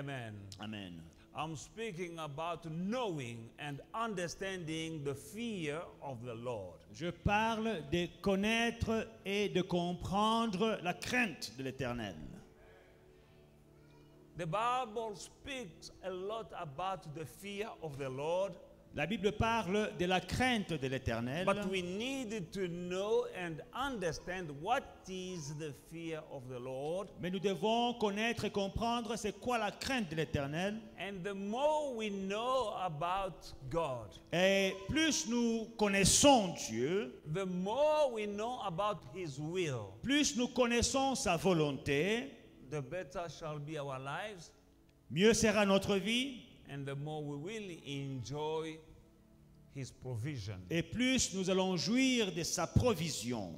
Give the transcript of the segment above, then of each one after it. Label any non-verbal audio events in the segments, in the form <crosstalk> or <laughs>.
Amen. Amen. I'm speaking about knowing and understanding the fear of the Lord. Je parle de connaître et de comprendre la crainte de l'Éternel. The Bible speaks a lot about the fear of the Lord, La Bible parle de la crainte de l'Éternel. but we need to know and understand what is the fear of the Lord. Mais nous devons connaître et comprendre c'est quoi la crainte de l'Éternel. And the more we know about God, Et plus nous connaissons Dieu, the more we know about His will, plus nous connaissons sa volonté, the better shall be our lives, mieux sera notre vie and the more we will enjoy His provision. et plus nous allons jouir de sa provision.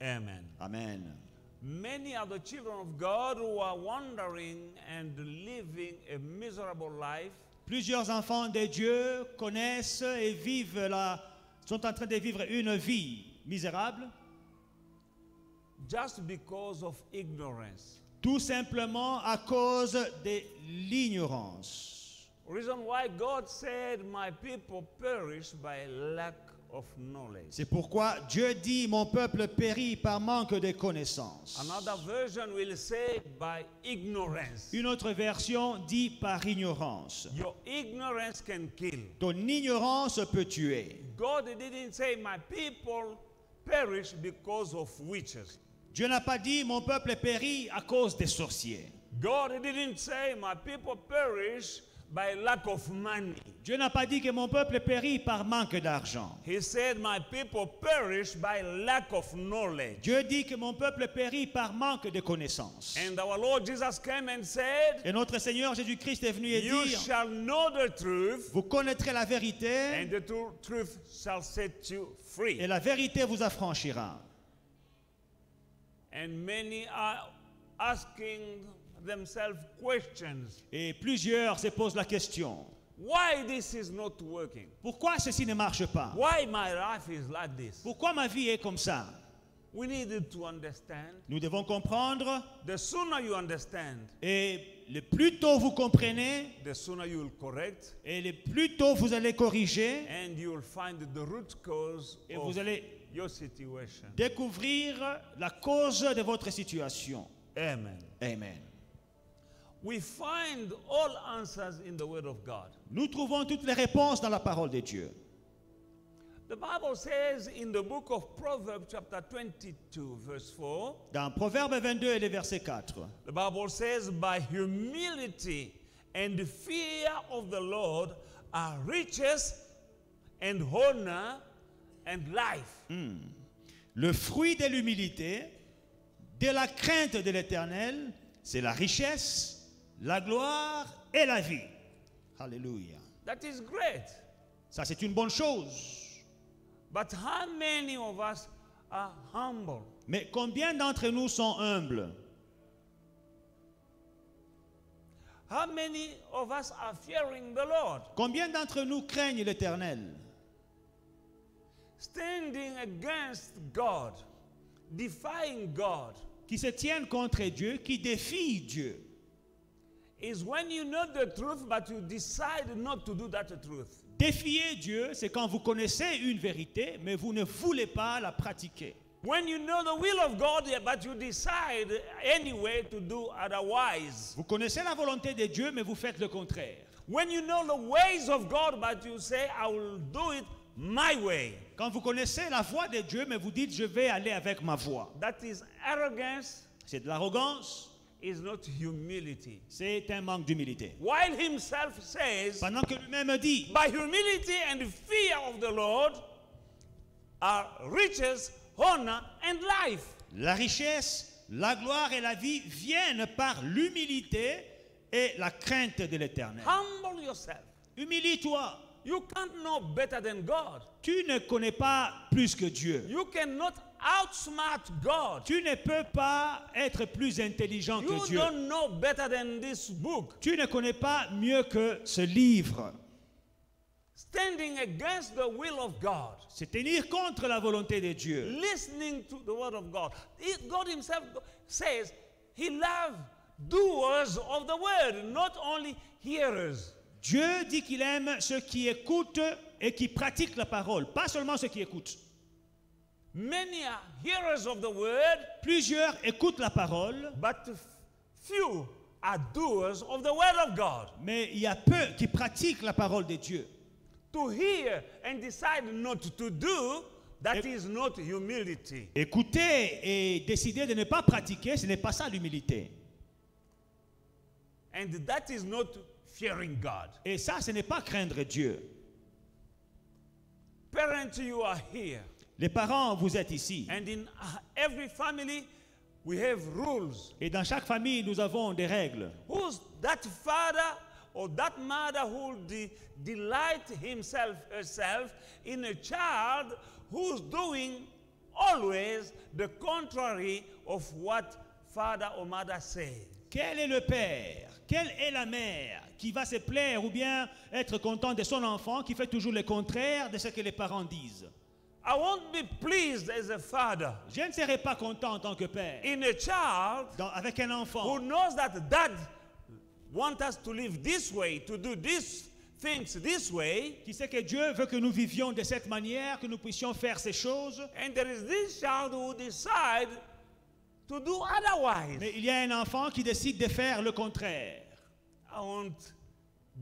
Amen. Amen. Many are the children of God who are wandering and living a miserable life Plusieurs enfants de Dieu connaissent et vivent la, sont en train de vivre une vie misérable, just because of ignorance. tout simplement à cause de l'ignorance. Reason why God said, My people perish by lack of knowledge. C'est pourquoi Dieu dit, mon peuple périt par manque de connaissances. Another version will say, By ignorance. Une autre version dit par ignorance. Your ignorance can kill. Ton ignorance peut tuer. God didn't say, My people perish because of witches. Dieu n'a pas dit, mon peuple périt à cause des sorciers. God didn't say, My people perish by lack of money. Dieu n'a pas dit que mon peuple périt par manque d'argent. He said, My people perish by lack of knowledge. Dieu dit que mon peuple périt par manque de connaissances. And our Lord Jesus came and said, Et notre Seigneur Jésus-Christ est venu et You dire, shall know the truth, vous connaîtrez la vérité and the tru- truth shall set you free. et la vérité vous affranchira. And many are asking themselves questions Et plusieurs se posent la question, why this is not working? pourquoi ceci ne marche pas? Why my life is like this? Pourquoi ma vie est comme ça? We needed to understand. Nous devons comprendre The sooner you understand, et le plus tôt vous comprenez the sooner you will correct, et le plus tôt vous allez corriger and you will find the root cause et of vous allez your situation. découvrir la cause de votre situation. Amen. Amen. We find all answers in the Word of God. Nous trouvons toutes les réponses dans la parole de Dieu. The Bible says in the book of Proverbs, chapter 22, verse 4, Dans Proverbe 22 et le verset 4, the Bible says, By humility and fear of the Lord are riches and honor and life. le fruit de l'humilité, de la crainte de l'Éternel, c'est la richesse, la gloire et la vie. Alléluia. That is great. Ça, c'est une bonne chose. But how many of us are humble? Mais combien d'entre nous sont humbles? How many of us are fearing the Lord? Combien d'entre nous craignent l'Éternel? Standing against God, defying God, Qui se tiennent contre Dieu, qui défient Dieu. Is when you know the truth but you decide not to do that truth. Défier Dieu, c'est quand vous connaissez une vérité, mais vous ne voulez pas la pratiquer. When you know the will of God but you decide anyway to do otherwise. Vous connaissez la volonté de Dieu, mais vous faites le contraire. When you know the ways of God but you say, I will do it my way. Quand vous connaissez la voie de Dieu, mais vous dites, je vais aller avec ma voie. That is arrogance, C'est de l'arrogance, is not humility. c'est un manque d'humilité. While himself says, Pendant que lui-même dit, By humility and fear of the Lord are riches, honor, and life. la richesse, la gloire et la vie viennent par l'humilité et la crainte de l'Éternel. Humble yourself. Humilie-toi. You can't know better than God. Tu ne connais pas plus que Dieu. You cannot outsmart God. Tu ne peux pas être plus intelligent You que Dieu. don't know better than this book. Tu ne connais pas mieux que ce livre. Standing against the will of God. C'est tenir contre la volonté de Dieu. Listening to the word of God. God himself says he loves doers of the word, not only hearers. Dieu dit qu'il aime ceux qui écoutent et qui pratiquent la parole, pas seulement ceux qui écoutent. Many are hearers of the word, Plusieurs écoutent la parole, but few are doers of the word of God. mais il y a peu qui pratiquent la parole de Dieu. To hear and decide not to do, that is not humility. Écouter et décider de ne pas pratiquer, ce n'est pas ça l'humilité. And that is not fearing God. Et ça, ce n'est pas craindre Dieu. Parents, you are here. Les parents, vous êtes ici. And in uh, every family, we have rules. Et dans chaque famille, nous avons des règles. Who's that father or that mother who de- delight himself herself in a child who's doing always the contrary of what father or mother says? Quel est le père? Quelle est la mère qui va se plaire ou bien être content de son enfant qui fait toujours le contraire de ce que les parents disent? I won't be pleased as a father Je ne serai pas content en tant que père in a child dans- avec un who enfant knows that dad wants us to live this way, to do these things this way, qui sait que Dieu veut que nous vivions de cette manière, que nous puissions faire ces choses. and there is this child who decide to do otherwise. Mais il y a un enfant qui décide de faire le contraire. I won't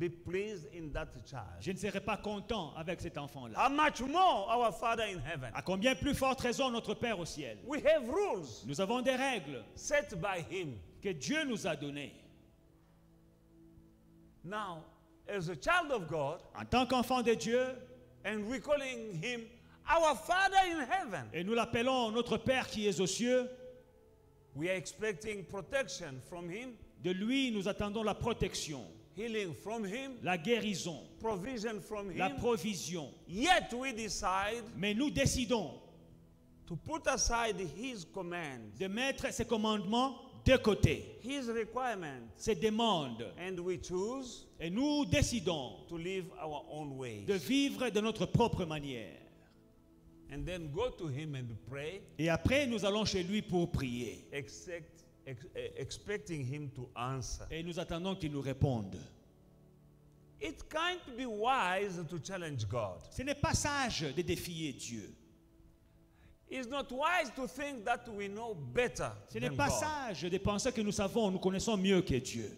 be pleased in that child. Je ne serai pas content avec cet enfant-là. How much more our Father in heaven? À combien plus forte raison notre Père au ciel? We have rules Nous avons des règles set by Him. que Dieu nous a données. Now, as a child of God, En tant qu'enfant de Dieu, and we're calling Him our Father in heaven, et nous l'appelons notre Père qui est aux cieux, we are expecting protection from Him, de lui nous attendons la protection, healing from Him, la guérison, provision from la Him. provision. Yet we decide Mais nous décidons to put aside His commands, de mettre ces commandements de côté, His requirements, ces demandes, and we choose et nous décidons to live our own ways. de vivre de notre propre manière. And then go to Him and pray, Et après, nous allons chez lui pour prier. expect, ex- eh, expecting Him to answer. Et nous attendons qu'il nous réponde. It can't be wise to challenge God. Ce n'est pas sage de défier Dieu. It's not wise to think that we know better Ce n'est pas God. sage de penser que nous savons, nous connaissons mieux que Dieu.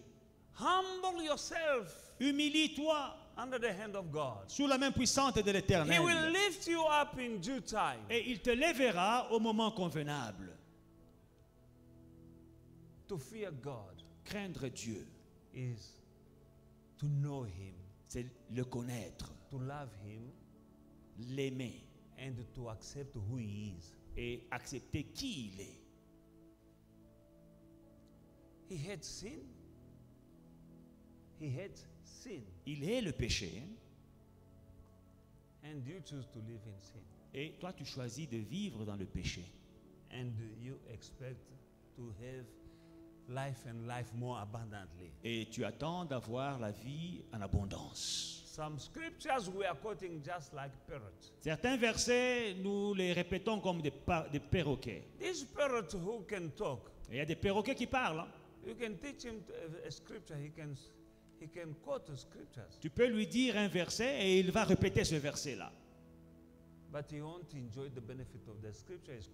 Humble yourself Humilie-toi under the hand of God. sous la main puissante de He will l'Éternel. lift you up in due time. Et il te lèvera au moment convenable. To fear God Craindre Dieu, is to know Him, c'est le connaître, to love Him, l'aimer and to accept who He is. et accepter qui il est. He hates sin. He hates sin. Il est le péché And you choose to live in sin. et toi tu choisis de vivre dans le péché. And you expect to have life and life more abundantly. Et tu attends d'avoir la vie en abondance. Some scriptures we are quoting just like parrots. Certains versets, nous les répétons comme des, par- des perroquets. This parrot who can talk, Et il y a des perroquets qui parlent. hein. you can teach him to- a, a scripture, he can, he can quote the scriptures, Tu peux lui dire un verset et il va répéter ce verset-là. But he won't enjoy the benefit of the scripture he's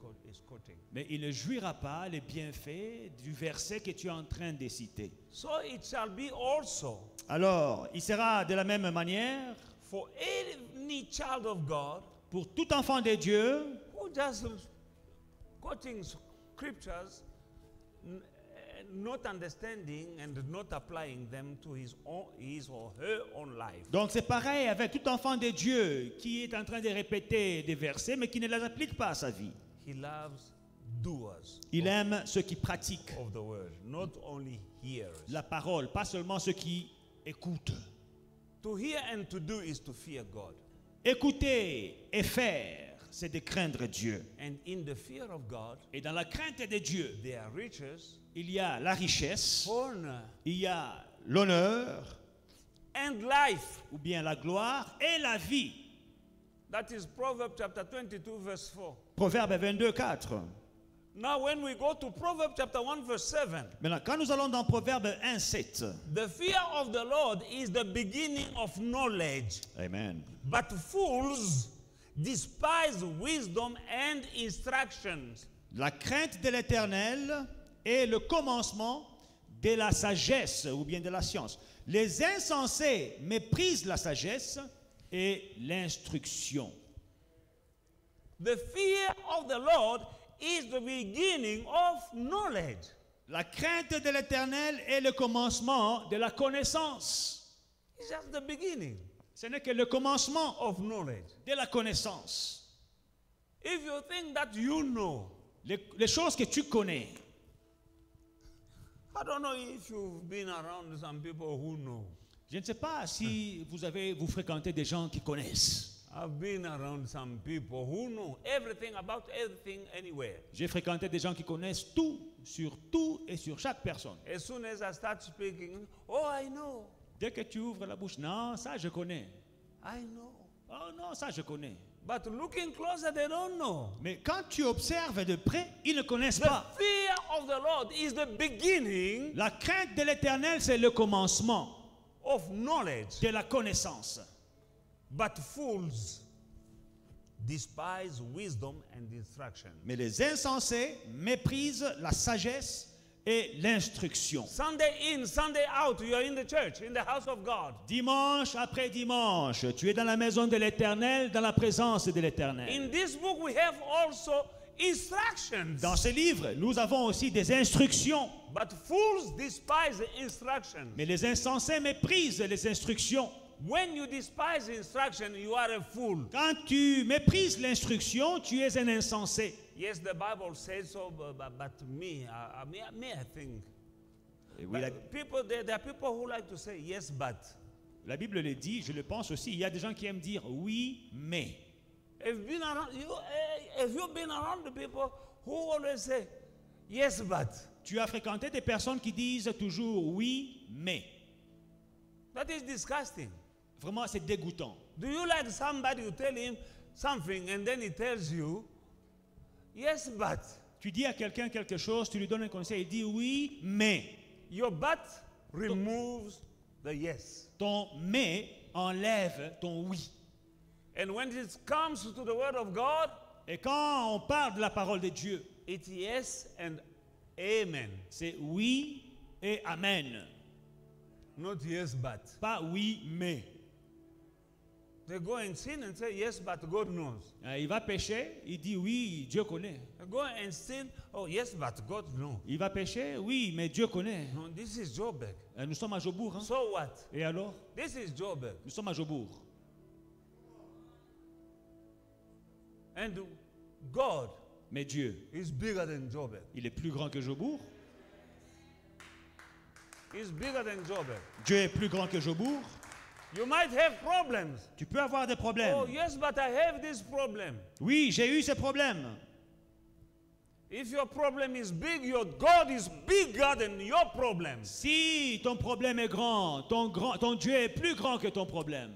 quoting. Mais il ne jouira pas les bienfaits du verset que tu es en train de citer. So it shall be also Alors, il sera de la même manière for any child of God pour tout enfant de Dieu who just quoting scriptures, not understanding and not applying them to his, own, his or her own life. Donc c'est pareil avec tout enfant de Dieu qui est en train de répéter des versets mais qui ne les applique pas à sa vie. He loves doers Il aime ceux qui pratiquent of the word, not only hearers. la parole, pas seulement ceux qui écoutent. To hear and to do is to fear God. Écouter et faire, c'est de craindre Dieu. And in the fear of God, Et dans la crainte de Dieu, there are riches, il y a la richesse, honor, il y a l'honneur, and life. ou bien la gloire et la vie. That is Proverbs chapter 22, verse 4. Proverbe 22, 4. Now, when we go to Proverbs chapter 1, verse 7, Maintenant, quand nous allons dans Proverbe 1, 7. the fear of the Lord is the beginning of knowledge, Amen. but fools despise wisdom and instructions. La crainte de l'Éternel est le commencement de la sagesse ou bien de la science. Les insensés méprisent la sagesse et l'instruction. The fear of the Lord is the beginning of knowledge. La crainte de l'Éternel est le commencement de la connaissance. It's just the beginning Ce n'est que le commencement of knowledge. de la connaissance. If you think that you know, Les, les choses que tu connais. I don't know if you've been around some people who know. Je ne sais pas si vous avez vous fréquentez des gens qui connaissent. I've been around some people who know everything about everything anywhere. J'ai fréquenté des gens qui connaissent tout sur tout et sur chaque personne. As soon as I start speaking, oh, I know, Dès que tu ouvres la bouche, non, ça je connais. I know. Oh non, ça je connais. But looking closer, they don't know. Mais quand tu observes de près, ils ne connaissent The pas. fear of the Lord is the beginning La crainte de l'Éternel, c'est le commencement of knowledge. de la connaissance. But fools despise wisdom and instruction. Mais les insensés méprisent la sagesse et l'instruction. Sunday in, Sunday out, you are in the church, in the house of God. Dimanche après dimanche, tu es dans la maison de l'Éternel, dans la présence de l'Éternel. In this book, we have also instructions. Dans ce livre, nous avons aussi des instructions. But fools despise the instructions. Mais les insensés méprisent les instructions. When you despise instruction, you are a fool. Quand tu méprises l'instruction, tu es un insensé. Yes, the Bible says so, but, but, me, I, I, me, me, I think. Et oui, la, people, there, there are people who like to say yes, but. la Bible le dit, je le pense aussi. Il y a des gens qui aiment dire oui, mais. Have you been around, you, eh, have you been around the people who always say yes, but? Tu as fréquenté des personnes qui disent toujours oui, mais. That is disgusting. Vraiment, c'est dégoûtant. Do you like somebody you tell him something and then he tells you yes, but? Tu dis à quelqu'un quelque chose, tu lui donnes un conseil, il dit oui, mais. Your but removes the yes. Ton mais enlève ton oui. And when it comes to the word of God, Et quand on parle de la parole de Dieu, it's yes and amen, c'est oui et amen. not yes, but. Pas oui, mais. They go and sin and say yes, but God knows. Euh, Il va pécher, il dit oui, Dieu connaît. They go and sin, oh yes, but God knows. Il va pécher, oui, mais Dieu connaît. No, this is Jobek. Euh, Nous sommes à Jobourg. hein. So what? Et alors? This is Jobek. Nous sommes à Jobourg. And God Mais Dieu, is bigger than Jobek. il est plus grand que Jobourg. He's bigger than Jobek. Dieu est plus grand que Jobourg. You might have problems. Tu peux avoir des problèmes. Oh, yes, but I have this problem. Oui, j'ai eu ces problèmes. If your problem is big, your God is bigger than your problems. Si ton problème est grand, ton, grand, ton Dieu est plus grand que ton problème.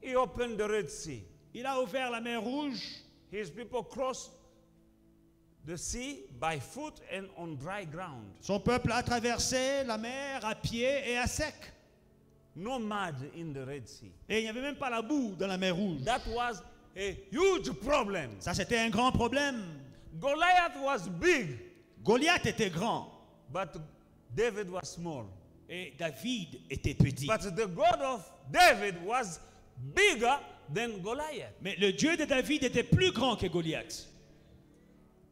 He opened the Red Sea. Il a ouvert la mer Rouge. His people crossed the sea by foot and on dry ground. Son peuple a traversé la mer à pied et à sec. No mud in the Red Sea. Et il n'y avait même pas la boue dans la mer Rouge. That was a huge problem. Ça, c'était un grand problème. Goliath was big, Goliath était grand but David was small. et David était petit. But the God of David was bigger than Goliath. Mais le Dieu de David était plus grand que Goliath.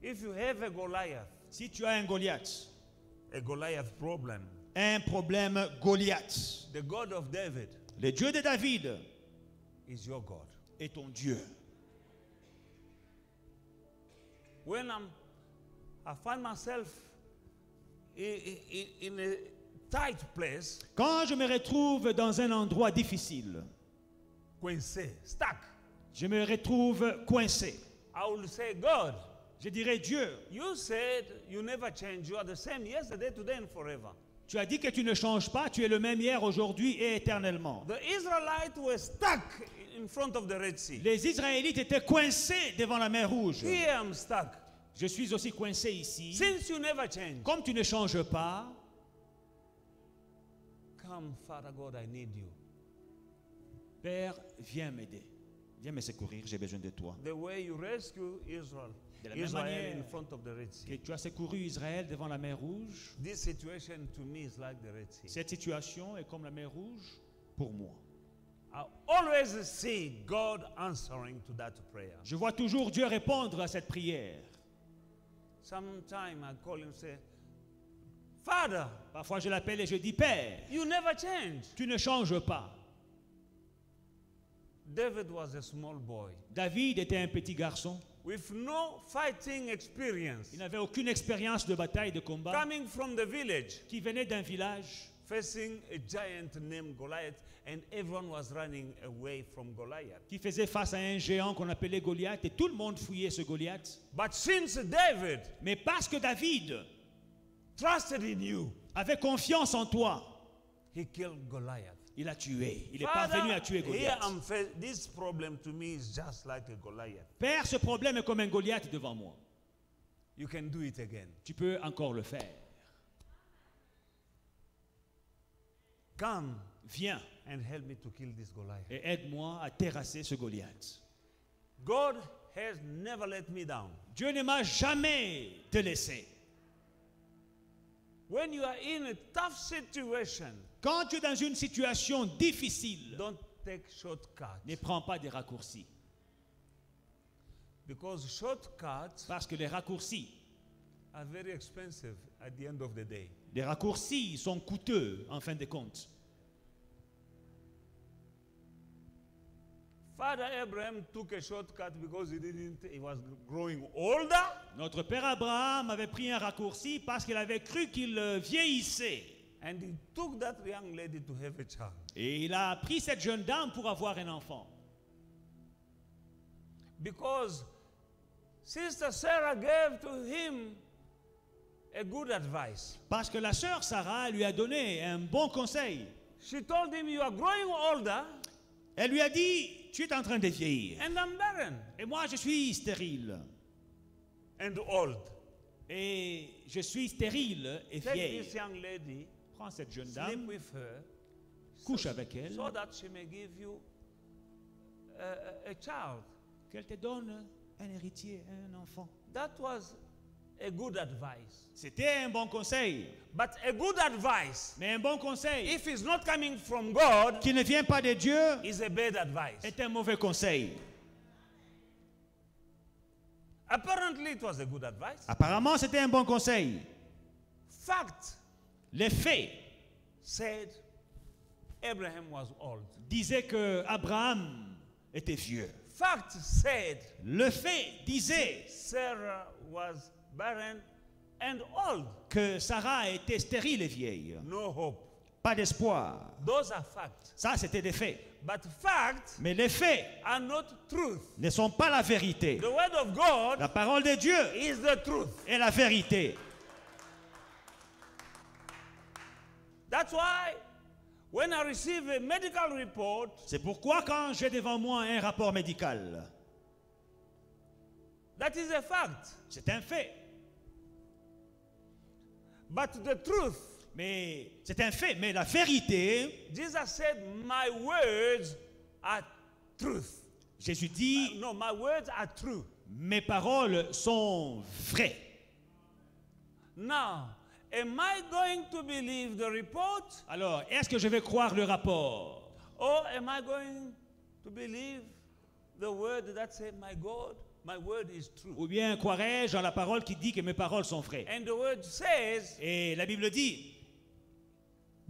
If you have a Goliath, Si tu as un Goliath, a Goliath problem, un problème Goliath, the God of David le Dieu de David is your God. est ton Dieu. When I'm, I find myself in, in, in a tight place, Quand je me retrouve dans un endroit difficile, coincé, stuck, je me retrouve coincé. I will say, God, Je dirais Dieu, you said you never change. You are the same yesterday, today, and forever. Tu as dit que tu ne changes pas, tu es le même hier, aujourd'hui et éternellement. The Israelites were stuck in front of the Red Sea. Les Israélites étaient coincés devant la mer Rouge. Here I'm stuck. Je suis aussi coincé ici. Since you never change, Comme tu ne changes pas, come, Father God, I need you. Père, viens m'aider. Viens me secourir, j'ai besoin de toi. The way you rescue Israel, De la même Israel manière in front of the Red Que Sea. tu as secouru Israël devant la mer Rouge. This situation to me is like the Red Sea. Cette situation est comme la mer Rouge pour moi. I always see God answering to that prayer. Je vois toujours Dieu répondre à cette prière. Sometime I call him say, Father, Parfois je l'appelle et je dis Père, you never change. tu ne changes pas. David was a small boy David était un petit garçon. With no fighting experience. Il n'avait aucune expérience de bataille, de combat. Coming from the village, Qui venait d'un village facing a giant named Goliath, and everyone was running away from Goliath. qui faisait face à un géant qu'on appelait Goliath et tout le monde fouillait ce Goliath. But since David Mais parce que David trusted in you, avait confiance en toi, he killed Goliath. Il a tué. Il est parvenu à tuer Goliath. This problem to me is just like a Goliath. Père, ce problème est comme un Goliath devant moi. You can do it again. Tu peux encore le faire. Come Viens and help me to kill this Goliath. et aide-moi à terrasser ce Goliath. God has never let me down. Dieu ne m'a jamais te laissé. When you are in a tough situation, Quand tu es dans une situation difficile, don't take shortcuts ne prends pas des raccourcis. because shortcuts Parce que les raccourcis, are very expensive at the end of the day. les raccourcis sont coûteux en fin de compte. Father Abraham took a shortcut because he didn't he was growing older Notre père Abraham avait pris un raccourci parce qu'il avait cru qu'il euh, vieillissait. And he took that young lady to have a child. Et il a pris cette jeune dame pour avoir un enfant. Because Sister Sarah gave to him a good advice. Parce que la sœur Sarah lui a donné un bon conseil. She told him, You are growing older Elle lui a dit, tu es en train de vieillir. and I'm barren Et moi, je suis stérile. and old. Et je suis stérile et Take vieille. this young lady, Prends cette jeune dame, couche avec elle, so that she may give you a child. qu'elle te donne un héritier, un enfant. That was a good advice. C'était un bon conseil. But a good advice, Mais un bon conseil if it's not coming from God, qui ne vient pas de Dieu is a bad advice. est un mauvais conseil. Apparently, it was a good advice. Apparemment, c'était un bon conseil. Fact Les faits said Abraham was old. disaient que Abraham était vieux. Fact said Le fait disait Sarah was barren and old. que Sarah était stérile et vieille. No hope. Pas d'espoir. Those are facts. Ça, c'était des faits. But facts Mais les faits are not truth. ne sont pas la vérité. The word of God La parole de Dieu is the truth. est la vérité. That's why when I receive a medical report, C'est pourquoi quand j'ai devant moi un rapport médical, that is a fact. c'est un fait. But the truth, Mais c'est un fait. Mais la vérité, Jesus said, My words are truth. Jésus dit, No, my words are true. mes paroles sont vraies. Now, am I going to believe the report? Alors, est-ce que je vais croire le rapport? Or am I going to believe the word that said, My God, my word is true? Ou bien croirais-je en la parole qui dit que mes paroles sont vraies? And the word says Et la Bible dit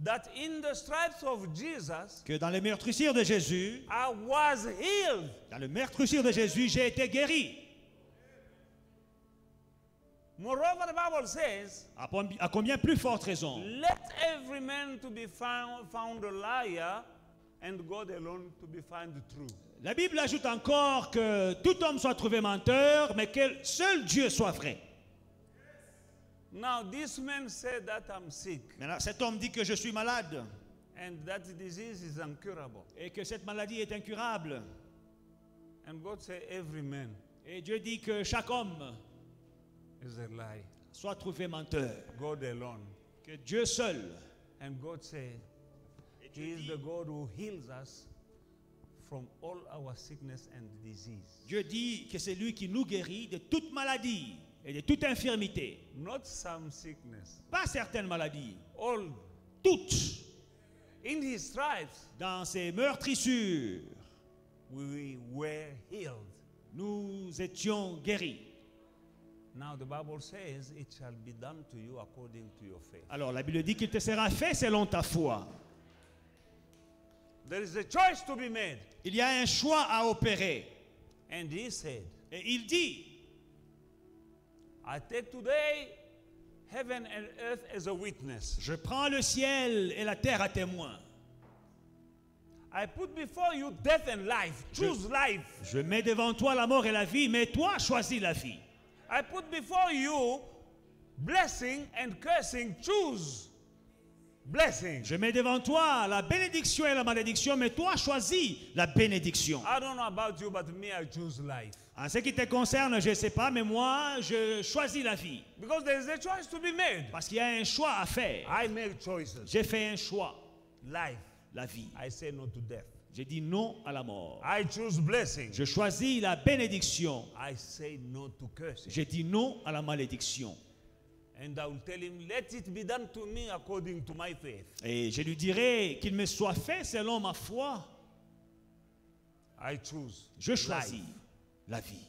that in the stripes of Jesus, que dans les meurtrissures de Jésus, I was healed. dans le meurtrissure de Jésus, j'ai été guéri. Moreover, the Bible says, À combien plus forte raison? Let every man to be found, found a liar, and God alone to be found true. La Bible ajoute encore que tout homme soit trouvé menteur, mais que seul Dieu soit vrai. Now, this man said that I'm sick Maintenant, cet homme dit que je suis malade and that disease is incurable. et que cette maladie est incurable. And God said, Every man Et Dieu dit que chaque homme is a lie. soit trouvé menteur. God alone. Que Dieu seul. And God said, He Dieu is dit, the God who heals us from all our sickness and disease. Dieu dit que c'est lui qui nous guérit de toute maladie et de toute infirmité. Not some sickness, Pas certaines maladies, all. toutes. In His stripes, Dans ces meurtrissures, we were healed. nous étions guéris. Alors la Bible dit qu'il te sera fait selon ta foi. There is a choice to be made. Il y a un choix à opérer. And He said, Et il dit, I take today heaven and earth as a witness. je prends le ciel et la terre à témoin. I put before you death and life. Choose life. Je mets devant toi la mort et la vie, mais toi choisis la vie. I put before you blessing and cursing. Choose blessing. Je mets devant toi la bénédiction et la malédiction, mais toi choisis la bénédiction. I don't know about you, but me, I choose life. En ce qui te concerne, je ne sais pas, mais moi, je choisis la vie. Because there is a choice to be made. Parce qu'il y a un choix à faire. I make choices. J'ai fait un choix, Life. la vie. I say no to death. J'ai dit non à la mort. I choose blessing. Je choisis la bénédiction. I say no to cursing. J'ai dit non à la malédiction. And I will tell him, let it be done to me according to my faith. Et je lui dirai qu'il me soit fait selon ma foi. I choose. Je choisis life. la vie.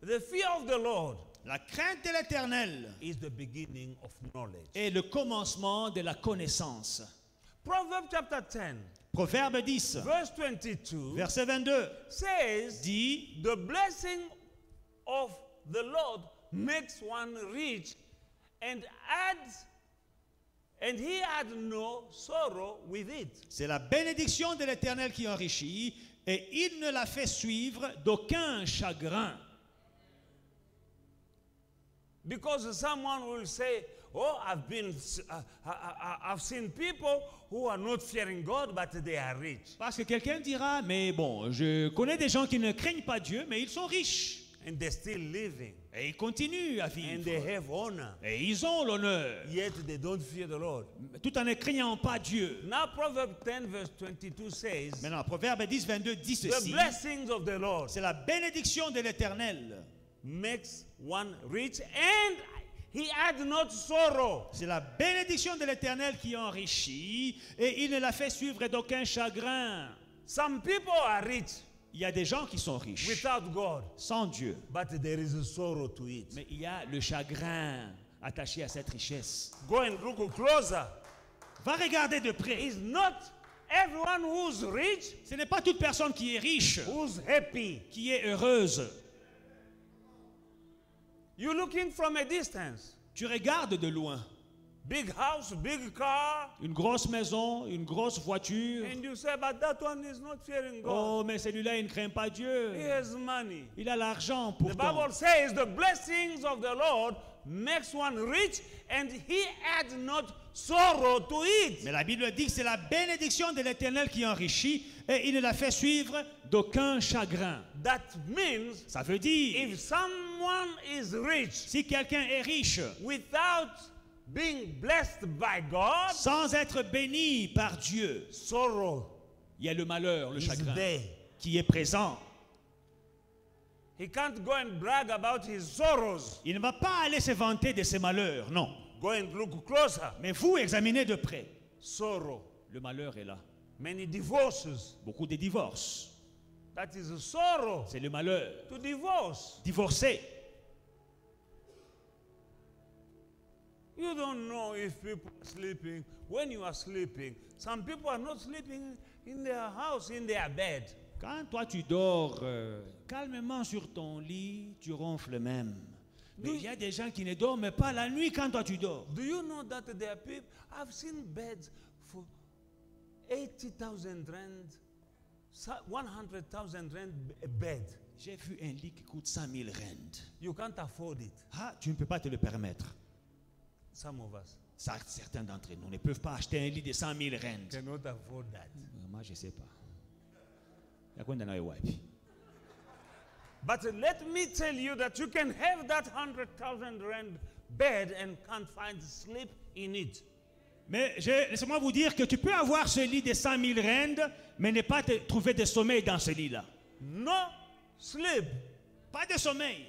The fear of the Lord La crainte de l'éternel is the beginning of knowledge. est le commencement de la connaissance. Proverbs chapter 10, Proverbe 10, verse 22 verset 22 says, dit The blessing of the Lord makes one rich and adds and he had no sorrow with it. C'est la bénédiction de l'Éternel qui enrichit et il ne la fait suivre d'aucun chagrin. Because someone will say, Oh, I've been, uh, I, I, I've seen people who are not fearing God, but they are rich. Parce que quelqu'un dira, mais bon, je connais des gens qui ne craignent pas Dieu, mais ils sont riches. And they're still living. Et ils continuent à And they vivre. have honor. Et ils ont l'honneur, Yet they don't fear the Lord. tout en ne craignant pas Dieu. Now, Proverbs 10, verse 22 says, Maintenant, Proverbe 10, 22 dit The ceci. blessings of the Lord C'est la bénédiction de l'Éternel. makes one rich, and he adds not sorrow. C'est la bénédiction de l'Éternel qui enrichit et il ne la fait suivre d'aucun chagrin. Some people are rich Il y a des gens qui sont riches without God, sans Dieu, but there is a sorrow to it. mais il y a le chagrin attaché à cette richesse. Go and look closer. Va regarder de près. It's not everyone who's rich Ce n'est pas toute personne qui est riche who's happy. qui est heureuse. You're looking from a distance. Tu regardes de loin Big house, big car, une grosse maison, une grosse voiture. and you say, but that one is not fearing God. Oh, mais celui-là, il ne craint pas He Dieu. has money. Il a l'argent The pourtant. Bible says the blessings of the Lord makes one rich and he adds not sorrow to it. Mais la Bible dit que c'est la bénédiction de l'Éternel qui enrichit et il ne la fait suivre d'aucun chagrin. That means Ça veut dire, if someone is rich si quelqu'un est riche without being blessed by God, sans être béni par Dieu, sorrow il y a le malheur, le chagrin there. qui est présent. He can't go and brag about his sorrows. Il ne va pas aller se vanter de ses malheurs, non. Go and look closer. Mais vous examinez de près. Sorrow. Le malheur est là. Many divorces. Beaucoup de divorces. That is a sorrow C'est le malheur. to divorce. Divorcer. You don't know if people are sleeping. When you are sleeping, some people are not sleeping in their house, in their bed. Quand toi tu dors euh, calmement sur ton lit, tu ronfles même. Mais il y a des gens qui ne dorment pas la nuit quand toi tu dors. Do you know that there are people? I've seen beds for 80,000 rand, sa- 100,000 rand a bed. J'ai vu un lit qui coûte 100 000 rand. You can't afford it. Ah, tu ne peux pas te le permettre. Some of us certains d'entre nous ne peuvent pas acheter un lit de 100 000 rand. cannot afford that. Euh, Moi, je ne sais pas. Nayo wapi? But let me tell you that you can have that 100,000 rand bed and can't find sleep in it. Mais laissez-moi vous dire que tu peux avoir ce lit de 100 000 rand, mais ne pas te trouver de sommeil dans ce lit-là. No sleep. Pas de sommeil.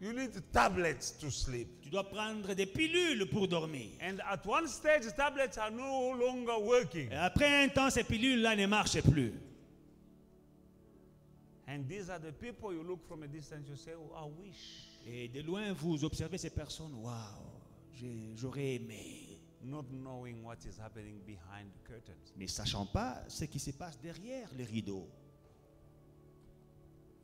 You need tablets to sleep. Tu dois prendre des pilules pour dormir. And at one stage, tablets are no longer working. Et après un temps, ces pilules-là ne marchent plus. And these are the people you look from a distance, you say, Oh, I wish. Et de loin, vous observez ces personnes. Waouh, j'aurais aimé. Not knowing what is happening behind the curtains. Mais sachant pas ce qui se passe derrière les rideaux.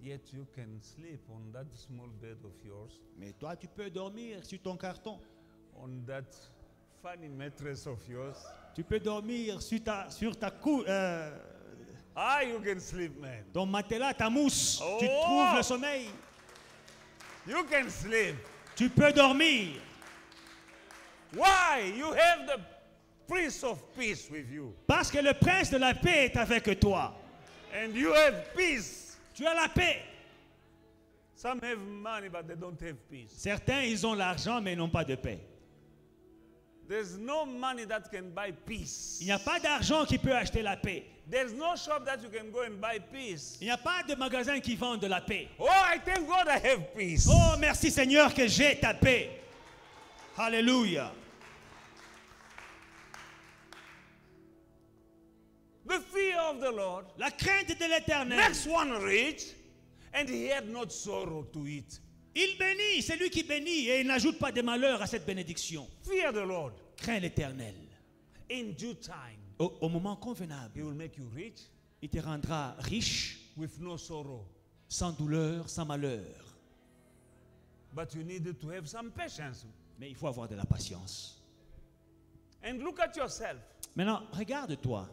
Yet you can sleep on that small bed of yours, Mais toi, tu peux dormir sur ton carton. on that funny mattress of yours. Tu peux dormir sur ta, sur ta cou, euh, Ah, you can sleep, man. ton matelas, ta mousse. Tu Oh! trouves le sommeil. You can sleep. Tu peux dormir. Why? You have the Prince of Peace with you. Parce que le prince de la paix est avec toi. And you have peace. Tu as la paix. Some have money, but they don't have peace. Certains, ils ont l'argent, mais ils n'ont pas de paix. There's no money that can buy peace. Il n'y a pas d'argent qui peut acheter la paix. There's no shop that you can go and buy peace. Il n'y a pas de magasin qui vend de la paix. Oh, I thank God I have peace. Oh, merci Seigneur que j'ai ta paix. Alléluia. The fear of the Lord La crainte de l'éternel. makes one rich, and he had not sorrow to it. Il bénit, c'est lui qui bénit et il n'ajoute pas de malheur à cette bénédiction. Fear the Lord. Crains l'éternel. In due time, Au, au moment convenable, he will make you rich il te rendra riche, with no sorrow. sans douleur, sans malheur. But you need to have some patience. Mais il faut avoir de la patience. And look at yourself. Maintenant, regarde-toi.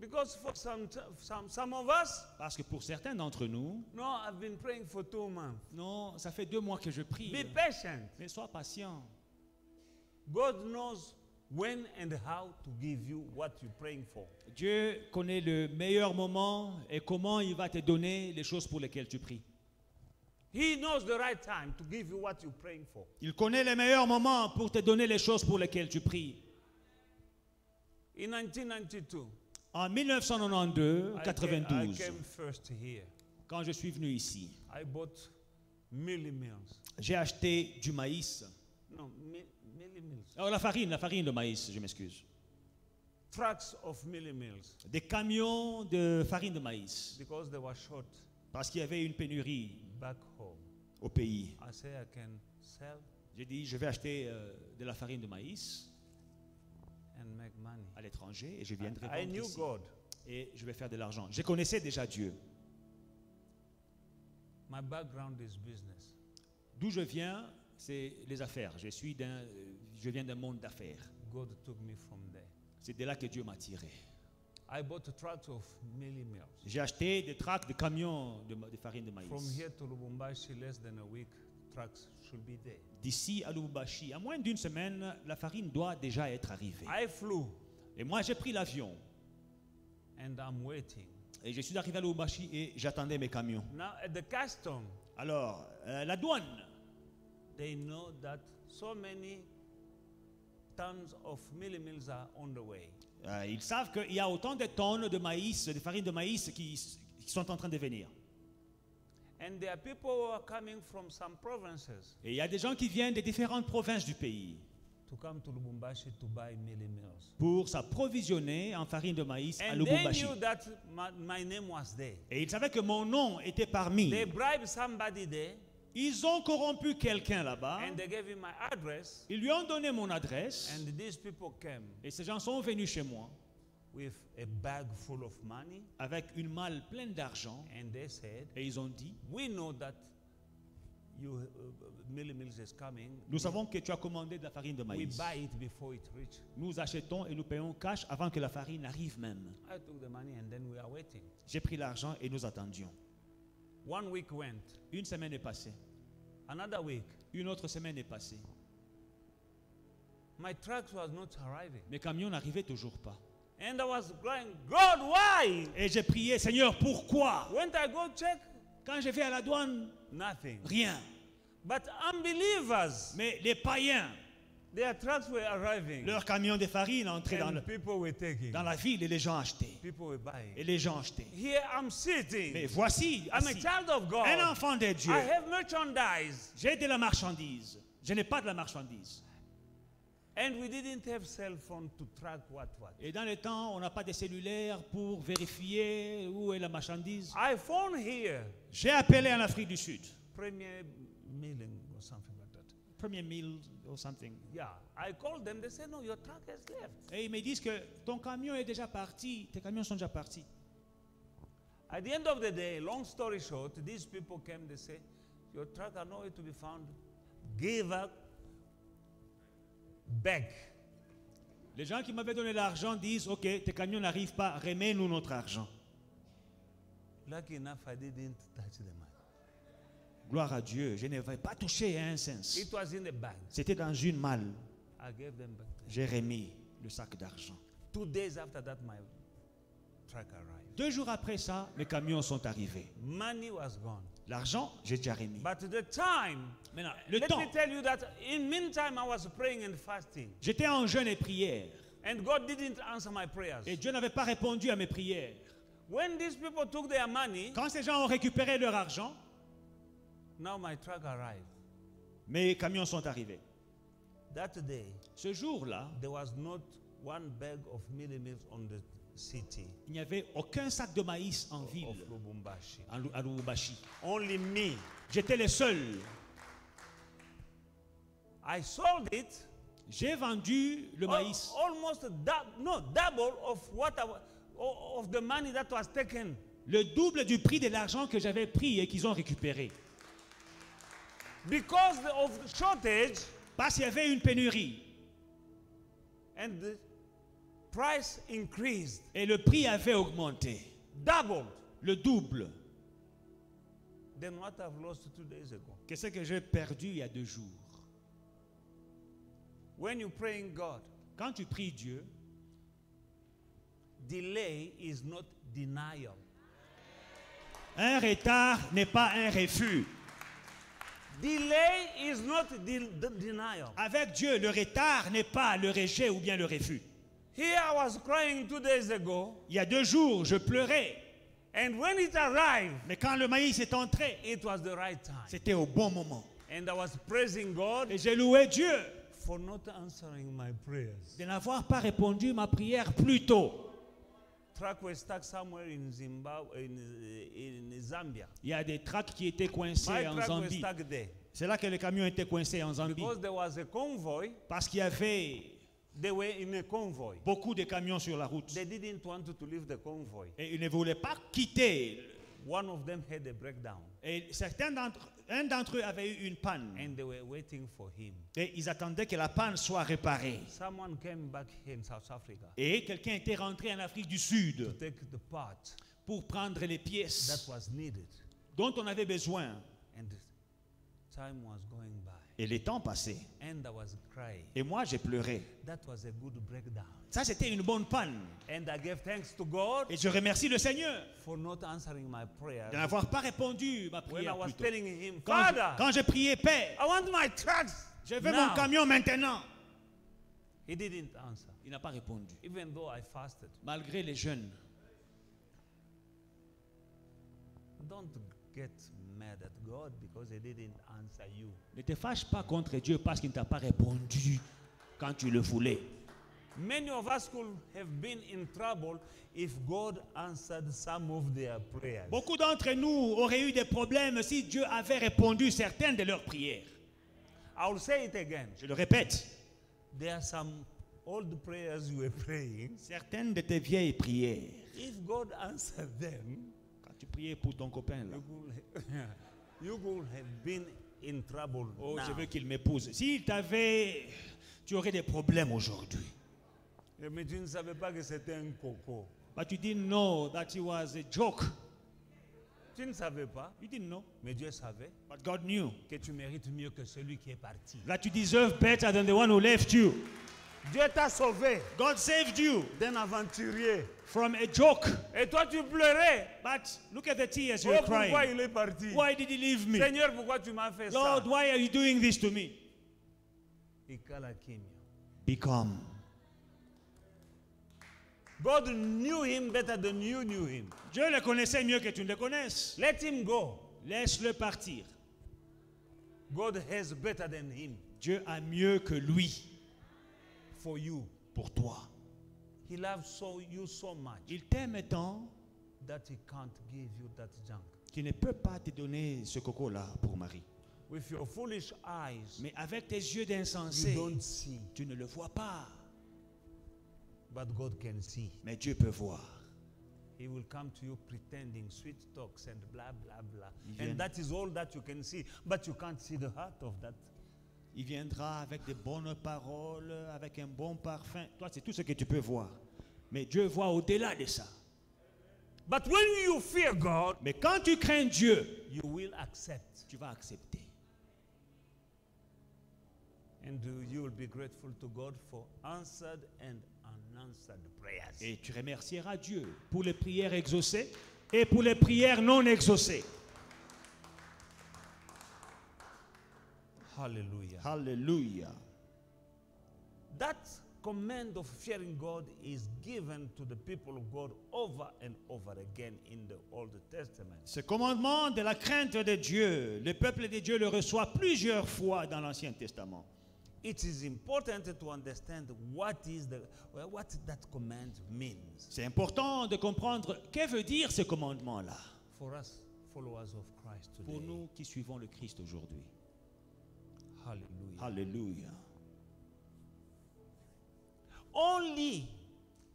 Because for some, t- some, some of us, Parce que pour certains d'entre nous, no, I've been praying for two months. non, ça fait deux mois que je prie. Be patient. Mais sois patient. God knows when and how to give you what you're praying for. Dieu connaît le meilleur moment et comment il va te donner les choses pour lesquelles tu pries. He knows the right time to give you what you're praying for. Il connaît les meilleurs moments pour te donner les choses pour lesquelles tu pries. In 1992, En 1992, I came, I 92, came first here. quand je suis venu ici, I bought milli meals. j'ai acheté du maïs. No, mi- milli meals. Oh, la farine, la farine de maïs, je m'excuse. Trucks of milli Des camions de farine de maïs. because they were short Parce qu'il y avait une pénurie back home. au pays. I say I can sell J'ai dit, je vais acheter euh, de la farine de maïs and make money. à l'étranger et je viendrai I vendre knew ici. God. Et je vais faire de l'argent. Je connaissais déjà Dieu. My background is business. D'où je viens, c'est les affaires. Je, suis d'un, euh, je viens d'un monde d'affaires. God took me from there. C'est de là que Dieu m'a tiré. I bought a truck of milli meals. J'ai acheté des tracts de camions de, farine de maïs. From here to Lubumbashi, less than a week, trucks should be there. D'ici à Lubumbashi, à moins d'une semaine, la farine doit déjà être arrivée. I flew Et moi, j'ai pris l'avion. and I'm waiting. Et je suis arrivé à Lubumbashi et j'attendais mes camions. Now at the custom, Alors, euh, la douane, they know that so many tons of are on the way. euh, ils savent qu'il y a autant de tonnes de maïs, de farine de maïs qui, qui sont en train de venir. And there are people who are coming from some provinces Et il y a des gens qui viennent des différentes provinces du pays to come to Lubumbashi to buy pour s'approvisionner en farine de maïs à And they Lubumbashi. knew that my, my name was there. Et ils savaient que mon nom était parmi. They bribed somebody there Ils ont corrompu quelqu'un là-bas. and they gave him my address. Ils lui ont donné mon adresse. And these people came Et ces gens sont venus chez moi with a bag full of money avec une malle pleine d'argent. and they said, Et ils ont dit, We know that you uh, Millie Mills is coming. Nous savons que tu as commandé de la farine de We maïs. buy it before it reach. Nous achetons et nous payons cash avant que la farine arrive même. I took the money and then we are waiting. J'ai pris l'argent et nous attendions. One week went, Une semaine est passée. Another week. Une autre semaine est passée. My was not arriving. Mes camions n'arrivaient toujours pas. And I was crying, God, why? Et j'ai prié, Seigneur, pourquoi? When I go check, Quand je vais à la douane, nothing. rien. But unbelievers, Mais les païens, their trucks were arriving. leurs camions de farine entraient dans, and le- people were taking. dans la ville et les gens achetaient. People were buying. Et les gens achetaient. Here I'm sitting. Mais voici, I'm a assis, child of God. un enfant de Dieu. I have merchandise. J'ai de la marchandise. Je n'ai pas de la marchandise. And we didn't have cell phone to track what what. Et dans le temps, on n'a pas de cellulaire pour vérifier où est la marchandise. I phone here. J'ai appelé en Afrique du Sud. Premier mailing or something. Premier mille or something. Yeah. I called them. They said, no, your truck has left. Et ils me disent que ton camion est déjà parti. Tes camions sont déjà partis. At the end of the day, long story short, these people came, they say, Your truck are nowhere to be found. Give up back. Les gens qui m'avaient donné l'argent disent Ok, tes camions n'arrivent pas, remets-nous notre argent. Lucky enough, I didn't touch the money. Gloire à Dieu, je n'avais pas touché un sens. It was in the bank. C'était dans une malle. I gave them back. J'ai remis le sac d'argent. Two days after that, my truck arrived. Deux jours après ça, mes camions sont arrivés. Money was gone. L'argent, j'ai déjà remis. But the time, Maintenant, le temps, me tell you that in meantime, I was praying and fasting. j'étais en jeûne et prière. And God didn't answer my prayers. Et Dieu n'avait pas répondu à mes prières. When these people took their money, Quand ces gens ont récupéré leur argent, now my truck arrived. mes camions sont arrivés. That day, Ce jour-là, there was not one bag of milli meals on the city il n'y avait aucun sac de maïs en of ville, Lubumbashi. en Lu- à Lubumbashi. Only me. J'étais le seul. I sold it J'ai vendu le al- maïs. almost dou- no double of what I, of the money that was taken. Le double du prix de l'argent que j'avais pris et qu'ils ont récupéré. Because of the shortage Parce qu'il y avait une pénurie. and the price increased, Et le prix avait augmenté. doubled. Le double. Then what I've lost two days ago. Qu'est-ce que j'ai perdu il y a deux jours? When you pray in God, Quand tu pries Dieu, delay is not denial. un retard n'est pas un refus. Delay is not de- de- denial. Avec Dieu, le retard n'est pas le rejet ou bien le refus. Here I was crying two days ago, Il y a deux jours, je pleurais. and when it arrived, Mais quand le maïs est entré, it was the right time. c'était au bon moment. And I was praising God Et j'ai loué Dieu for not answering my prayers. de n'avoir pas répondu ma prière plus tôt. Truck was stuck somewhere in Zimbabwe, in, in Zambia. Il y a des tracts qui étaient My coincés en was Zambie. stuck there C'est là que les camions étaient coincés en Zambie. because there was a convoy. Parce qu'il y avait They were in a convoy. beaucoup de camions sur la route. They didn't want to leave the convoy. Et ils ne voulaient pas quitter. One of them had a breakdown, Et certains d'entre un d'entre eux avait eu une panne. and they were waiting for him. Et ils attendaient que la panne soit réparée. Someone came back in South Africa Et quelqu'un était rentré en Afrique du to Sud take the part pour prendre les that pièces was needed, dont on avait besoin. and time was going by, Et les temps passaient. and I was crying. Et moi, j'ai pleuré. That was a good breakdown, Ça, c'était une bonne panne. and I gave thanks to God Et je remercie le Seigneur for not answering my prayer. de n'avoir pas répondu ma When I prière was telling him, Quand, je- Father, quand j'ai prié, Père, I want my trucks. je veux now." mon camion maintenant. He didn't answer, Il n'a pas répondu. even though I fasted. Malgré les jeunes. Don't get mad at God because He didn't answer you. Ne te fâche pas contre Dieu parce qu'il ne t'a pas répondu quand tu le voulais. Many of us could have been in trouble if God answered some of their prayers. Beaucoup d'entre nous auraient eu des problèmes si Dieu avait répondu certaines de leurs prières. I'll say it again. Je le répète, There are some old prayers you were praying. certaines de tes vieilles prières, If God answered them, tu priais pour ton copain là, you could, <laughs> have been in trouble Oh, now. je veux qu'il m'épouse. S'il t'avait, tu aurais des problèmes aujourd'hui. Eh, Mais tu ne savais pas que c'était un coco. But you didn't know that it was a joke. Tu ne savais pas, You didn't know. mais Dieu savait But God knew que tu mérites mieux que celui qui est parti. that you deserve better than the one who left you. Dieu t'a sauvé God saved you d'un aventurier. From a joke. Et toi, tu pleurais. But look at the tears Oh, you're pourquoi crying. il est parti? Why did he leave me? Seigneur, pourquoi tu m'as fait Lord, ça? why are you doing this to me? Become. God knew him better than you knew him. Dieu le connaissait mieux que tu ne le connaisses. Let him go. Laisse-le partir. God has better than him Dieu a mieux que lui for you. pour toi. He loves so you so much Il t'aime tant that he can't give you that junk. qu'il ne peut pas te donner ce coco-là pour Marie. With your foolish eyes, Mais avec tes yeux you d'insensé, don't see, tu ne le vois pas. but God can see. Mais Dieu peut voir. He will come to you pretending sweet talks and blah blah blah. And that is all that you can see, but you can't see the heart of that. Il viendra avec de bonnes paroles, avec un bon parfum. Toi, c'est tout ce que tu peux voir. Mais Dieu voit au-delà de ça. But when you fear God, Mais quand tu crains Dieu, you will accept. tu vas accepter. And you will be grateful to God for answered and unanswered prayers. Et tu remercieras Dieu pour les prières exaucées et pour les prières non exaucées. Hallelujah. Alléluia. That command of fearing God is given to the people of God over and over again in the Old Testament. Ce commandement de la crainte de Dieu, le peuple de Dieu le reçoit plusieurs fois dans l'Ancien Testament. It is important to understand what is the what that command means C'est important de comprendre que veut dire ce commandement-là for us followers of Christ today. pour nous qui suivons le Christ aujourd'hui. Hallelujah. Alléluia. Only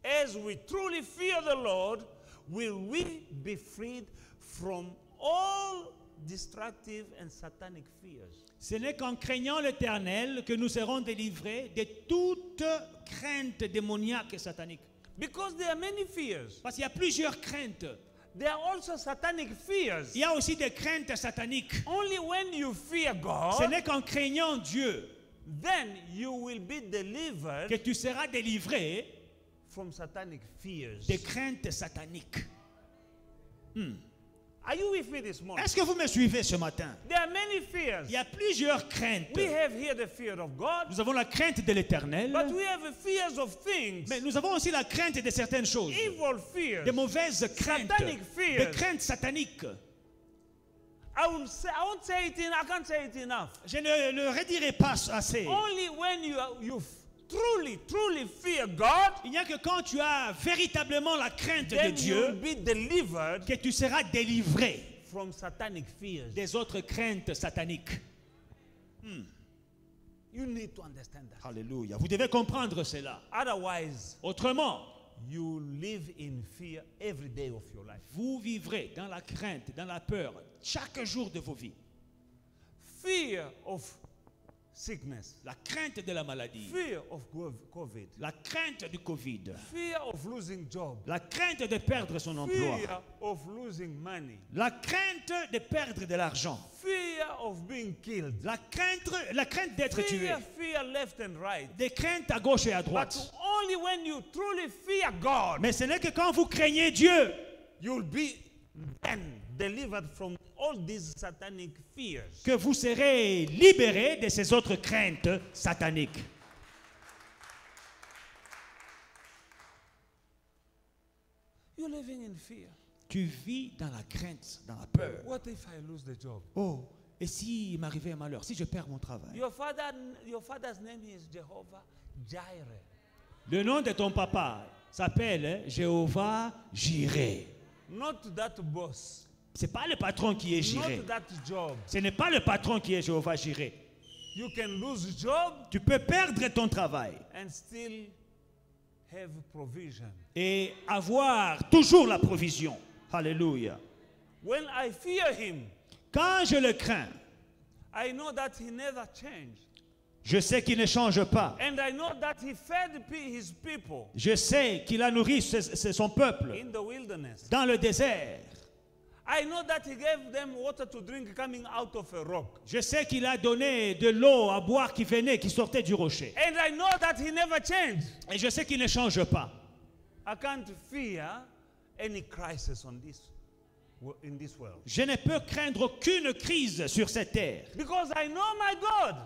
as we truly fear the Lord will we be freed from all destructive and satanic fears. Ce n'est qu'en craignant l'Éternel que nous serons délivrés de toute crainte démoniaque et satanique. Because there are many fears. Parce qu'il y a plusieurs craintes. There are also satanic fears. Il y a aussi des craintes sataniques. Only when you fear Ce God, n'est qu'en craignant Dieu then you will be delivered que tu seras délivré from satanic fears. des craintes sataniques. Are Est-ce que vous me suivez ce matin? There are many fears. Il y a plusieurs craintes. We have here the fear of God, Nous avons la crainte de l'Éternel, but we have fears of things, mais nous avons aussi la crainte de certaines choses, evil fears. de mauvaises craintes, Satanic fears. de craintes sataniques. I will say, I won't say it in, I can't say it enough. Je ne le redirai pas assez. Only when you you truly, truly fear God, Il n'y a que quand tu as véritablement la crainte de Dieu will be delivered que tu seras délivré from satanic fears. des autres craintes sataniques. You need to understand that. Alléluia. Vous devez comprendre cela. Otherwise, Autrement, you live in fear every day of your life. vous vivrez dans la crainte, dans la peur, chaque jour de vos vies. Fear of sickness, La crainte de la maladie, fear of COVID, la crainte du Covid, fear of losing job, la crainte de perdre son emploi, fear of losing money, la crainte de perdre de l'argent, fear of being killed, la crainte, la crainte d'être tué, fear, left and right. des craintes à gauche et à But droite. only when you truly fear God, Mais ce n'est que quand vous craignez Dieu. you'll be then delivered from all these satanic fears. que vous serez libérés de ces autres craintes sataniques. You're living in fear. Tu vis dans la crainte, dans la peur. What if I lose the job? Oh, et s'il m'arrivait un malheur, si je perds mon travail? Your father, your father's name is Jehovah Jireh. Le nom de ton papa s'appelle Jéhovah Jireh. Not that boss. C'est pas le patron qui est job. Ce n'est pas le patron qui est Jéhovah Jireh. You can lose job Tu peux perdre ton travail and still have provision. et avoir toujours la provision. Alléluia. When I fear him, Quand je le crains, I know that he never changed. Je sais qu'il ne change pas. And I know that he fed his people Je sais qu'il a nourri ce- ce- son peuple in the wilderness. dans le désert. I know that he gave them water to drink coming out of a rock. Je sais qu'il a donné de l'eau à boire qui venait, qui sortait du rocher. And I know that he never changed. Et je sais qu'il ne change pas. I can't fear any crisis on this in this world. Je ne peux craindre aucune crise sur cette terre. Because I know my God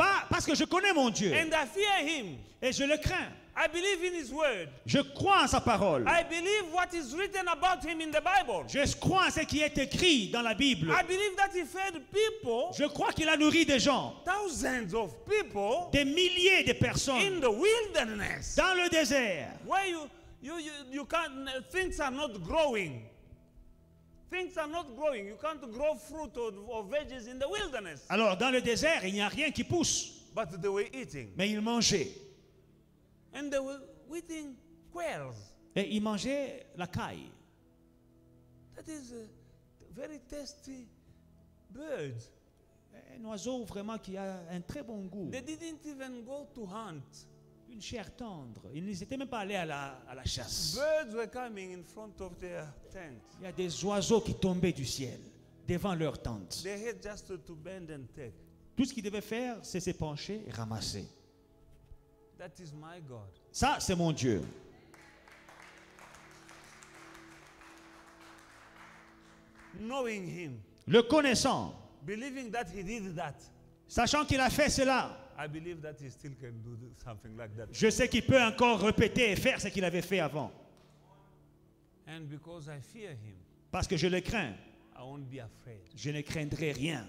Pas parce que je connais mon Dieu and I fear him. et je le crains. I believe in his word. Je crois en sa parole. I believe what is written about him in the Bible. Je crois en ce qui est écrit dans la Bible. I believe that he fed people, Je crois qu'il a nourri des gens, thousands of people, des milliers de in personnes the wilderness dans le désert. where you, you, you, you can't, things are not growing. Alors dans le désert, il n'y a rien qui pousse, But they were eating. mais ils mangeaient. And they were eating quails. Et ils mangeaient la caille. That is a very tasty birds. Un oiseau vraiment qui a un très bon goût. They didn't even go to hunt. Une chair tendre. Ils n'étaient même pas allés à la, à la chasse. Birds were coming in front of their tent. Il y a des oiseaux qui tombaient du ciel devant leur tente. They had just to, bend and take. Tout ce qu'ils devaient faire, c'est se pencher et ramasser. That is my God. Ça, c'est mon Dieu. Knowing Him, Le connaissant, believing that He did that, sachant qu'il a fait cela, I believe that He still can do th- something like that. je sais qu'il peut encore répéter et faire ce qu'il avait fait avant. And because I fear Him, Parce que je le crains. I won't be afraid. Je ne craindrai rien.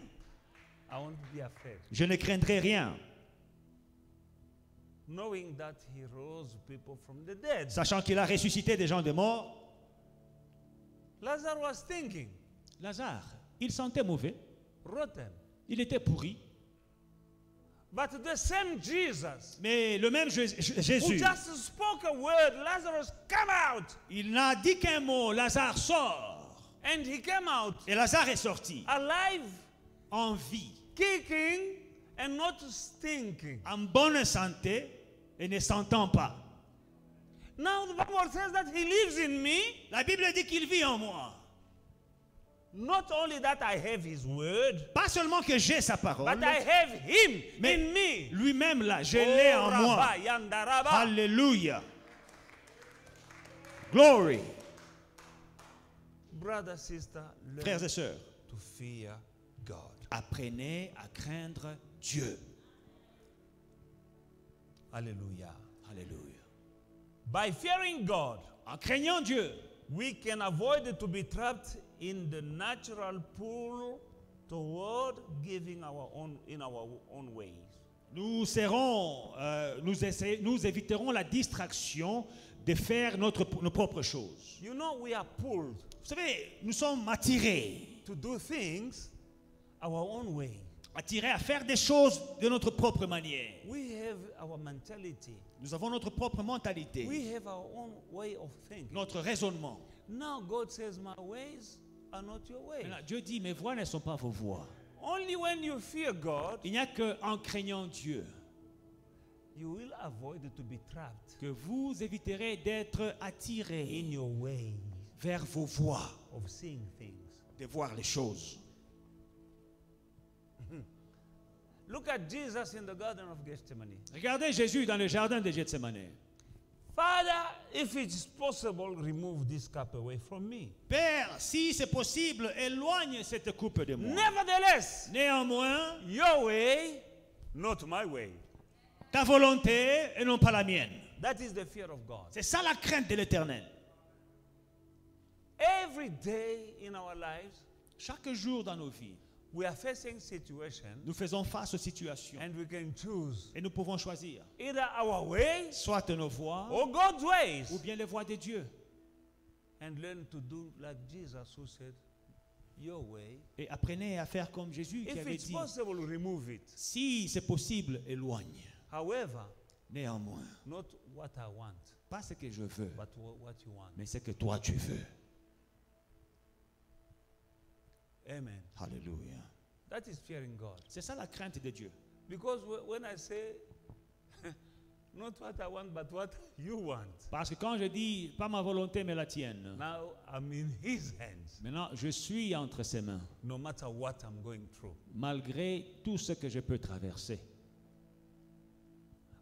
I won't be afraid. Je ne craindrai rien. Knowing that He rose people from the dead. Sachant qu'il a ressuscité des gens de morts. Lazarus was thinking, Lazare, il sentait mauvais. rotten. Il était pourri. But the same Jesus Mais le même Jé- Jé- who Jésus, just spoke a word, Lazarus, come out. il n'a dit qu'un mot. Lazare sort. And he came out Et Lazare est sorti alive, en vie, kicking, and not stinking. en bonne santé et ne sentant pas. Now the Bible says that he lives in me. La Bible dit qu'il vit en moi. Not only that I have his word, Pas seulement que j'ai sa parole, but I have him mais in me. lui-même là, je l'ai Oh, en moi. Yandaraba. Alléluia. Glory. Brother, sister, Frères et sœurs, to fear God. apprenez à craindre Dieu. Hallelujah. Alléluia. By fearing God, En craignant Dieu, we can avoid to be trapped in the natural pull toward giving our own in our own ways. nous serons, euh, nous, essa- nous éviterons la distraction de faire notre, nos propres choses. You know, we are pulled Vous savez, nous sommes attirés, to do things our own way. attirés à faire des choses de notre propre manière. We have our mentality. Nous avons notre propre mentalité, We have our own way of thinking. notre raisonnement. Now God says, My ways are not your ways. Maintenant, Dieu dit, mes voix ne sont pas vos voix. Only when you fear God, Il n'y a qu'en craignant Dieu you will avoid to be trapped que vous éviterez d'être attirés in your way vers vos voies, of seeing things. de voir les choses. Look at Jesus in the Garden of Gethsemane. Regardez Jésus dans le jardin de Gethsemane. Father, if it's possible, remove this cup away from me. Père, si c'est possible, éloigne cette coupe de moi. Nevertheless, Néanmoins, your way, not my way. ta volonté et non pas la mienne. That is the fear of God. C'est ça la crainte de l'éternel. Every day in our lives, Chaque jour dans nos vies, we are facing situations nous faisons face aux situations and we can choose et nous pouvons choisir either our ways soit nos voies or God's ways ou bien les voies de Dieu. and learn to do like Jesus who said, Your way. Et apprenez à faire comme Jésus qui If avait it's dit, possible, remove it. si c'est possible, éloigne. However, Néanmoins, not what I want, pas ce que je veux, but wha- what you want. mais ce que toi tu veux. Amen. Alléluia. That is fearing God. C'est ça la crainte de Dieu. Because wh- when I say, <laughs> not what I want, but what you want, Parce que quand je dis pas ma volonté mais la tienne, now I'm in His hands, maintenant je suis entre ses mains, no matter what I'm going through. malgré tout ce que je peux traverser.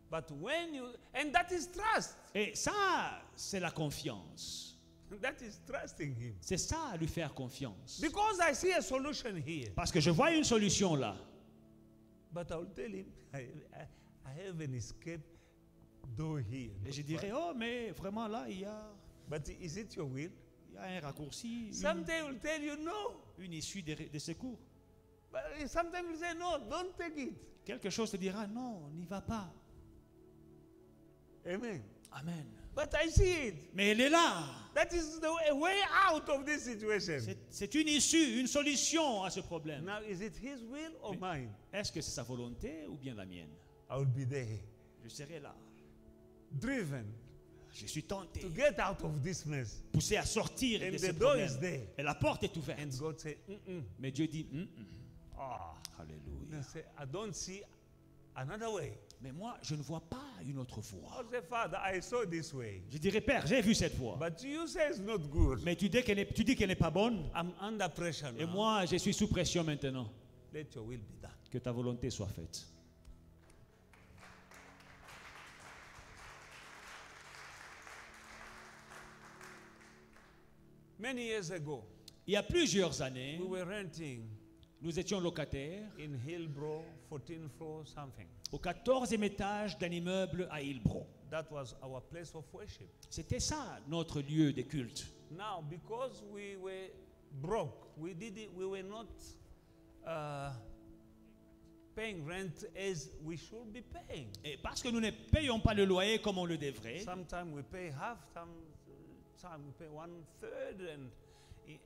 But when you, and that is trust. Et ça, c'est la confiance. That is trusting Him. C'est ça, lui faire confiance. Because I see a solution here. Parce que je vois une solution là. But I'll tell Him, <laughs> I, I, have an escape door here. Et je dirais, oh, mais vraiment là, il y a, But is it your will? il y a un raccourci, une, Sometimes will tell you no. une issue de, de secours. But sometimes will say no, don't take it. Quelque chose te dira, non, n'y va pas. Amen. Amen. But I see it. Mais elle est là. That is the way out of this situation. C'est- une issue, une solution à ce problème. Now, is it His will or mine? Est-ce que c'est sa volonté ou bien la mienne? I will be there, Je serai là. driven Je suis tenté, to get out of this mess. poussé à sortir And de the ce door is problème. there. Et la porte est ouverte. And God said, Mm-mm. Mais Dieu dit, hum. Ah. Alléluia. I don't see another way. Mais moi, je ne vois pas une autre voie. Way. Je dirais, Père, j'ai vu cette voie. But you say it's not good. Mais tu dis qu'elle n'est pas bonne. I'm under pressure Et moi, je suis sous pression maintenant. Let your will be done. Que ta volonté soit faite. Many years ago, Il y a plusieurs années, we were renting nous étions locataires in Hillbrow, 14 floor something. Au 14e étage d'un immeuble à Hillbrow. That was our place of worship. C'était ça notre lieu de culte. Now, because we were broke, we did it, we were not uh, paying rent as we should be paying. Et parce que nous ne payons pas le loyer comme on le devrait, Sometimes we pay half, some time we pay one third, and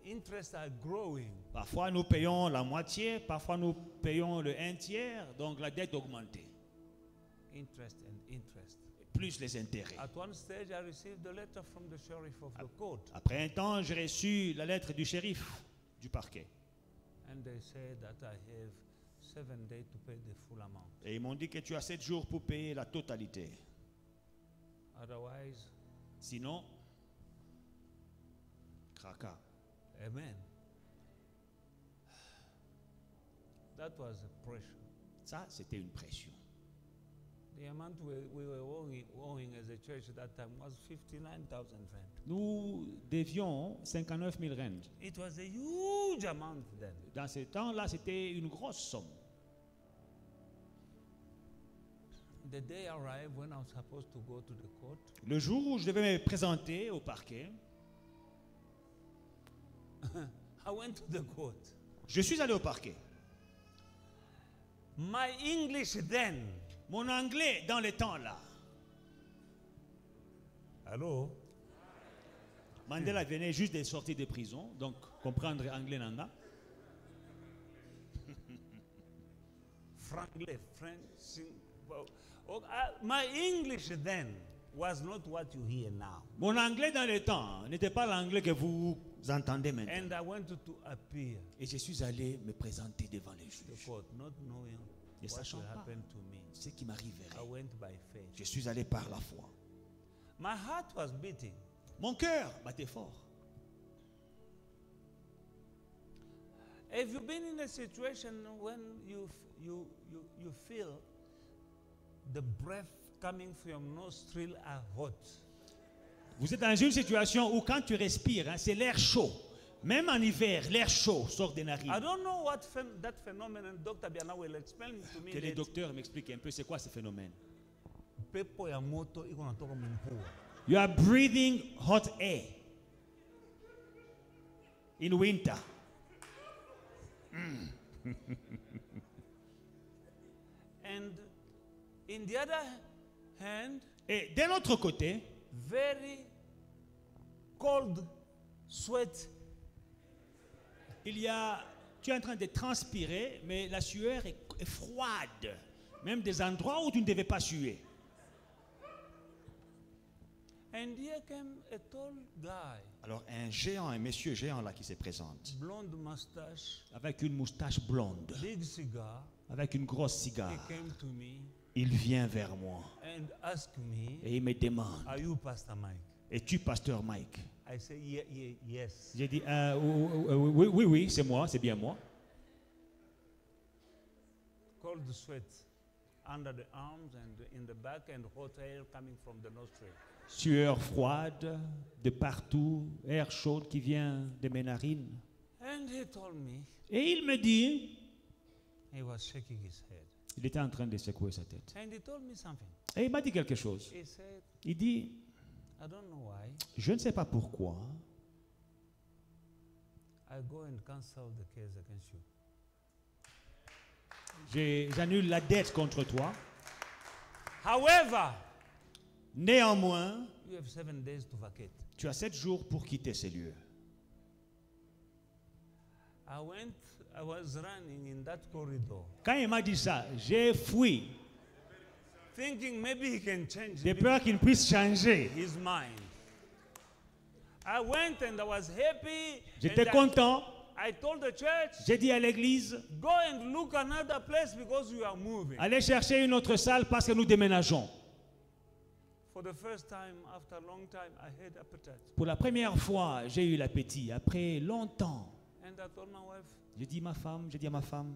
interest are growing. parfois nous payons la moitié, parfois nous payons le un tiers, donc la dette augmente. Interest and interest. Plus les intérêts. At one stage, I received a letter from the sheriff of the court, Après un temps, j'ai reçu la lettre du shérif du parquet. and they said that I have seven days to pay the full amount. Et ils m'ont dit que tu as sept jours pour payer la totalité. Otherwise, Sinon, cracas. amen. That was a pressure. Ça, c'était une pression. The amount we, we were owing, owing as a church at that time was 59,000 rand. Nous devions 59 000 rentes. It was a huge amount then. Dans ce temps-là, c'était une grosse somme. The day arrived when I was supposed to go to the court. Le jour où je devais me présenter au parquet, <laughs> I went to the court. je suis allé au parquet. My English then. Mon anglais dans les temps là. Hello? Mandela venait juste de sortir de prison, donc comprendre anglais nanga. <laughs> Frankly, French. oh, uh, my English then was not what you hear now. Mon anglais dans les temps n'était pas l'anglais que vous entendez maintenant. And I went to, appear Et je suis allé me présenter devant les the juges. court, not knowing Et what sachant will pas. happen to me. Ce qui m'arriverait. I went by faith. Je suis allé par la foi. My heart was beating. Mon cœur battait fort. Have you been in a situation when you, you, you, you feel the breath coming from your nostril are hot? Vous êtes dans une situation où quand tu respires, hein, c'est l'air chaud. Même en hiver, l'air chaud sort des narines. I don't know what phen- that phenomenon Dr. Biana will explain to me. Que les docteurs m'expliquent un peu c'est quoi ce phénomène. Pepo ya moto iko natoka mmpua. You are breathing hot air in winter. <laughs> And in the other hand, Et d'un autre côté, very cold sweat. Il y a, tu es en train de transpirer, mais la sueur est, est froide. Même des endroits où tu ne devais pas suer. And here came a tall guy. Alors un géant, un monsieur géant là qui se présente, blonde avec une moustache blonde, big cigar. avec une grosse He cigare, came to me il vient vers moi and asked me, et il me demande, Are you Pastor Mike? es-tu pasteur Mike? I say, yeah, yeah, Yes. J'ai dit, Euh, oui, oui, oui, c'est moi, c'est bien moi. Cold sweat under the arms and in the back, and hot air coming from the nostril. Sueur froide de partout, air chaud qui vient de mes narines. And he told me, Et il me dit, he was shaking his head. il était en train de secouer sa tête. And he told me something. Et il m'a dit quelque chose. He said, Il dit, I don't know why. Je ne sais pas pourquoi, I go and cancel the case against you. j'ai- j'annule la dette contre toi. However, Néanmoins, you have seven days to vacate. tu as sept jours pour quitter ces lieux. I went, I was running in that corridor, Quand il m'a dit ça, j'ai fui thinking maybe he can change de peur qu'il puisse changer. his mind. I went and I was happy. J'étais content. I told the church, J'ai dit à l'église, go and look another place because you are moving. allez chercher une autre salle parce que nous déménageons. For the first time after a long time, I had appetite. Pour la première fois, j'ai eu l'appétit. Après longtemps, And I told my wife, j'ai dit ma femme, j'ai dit à ma femme,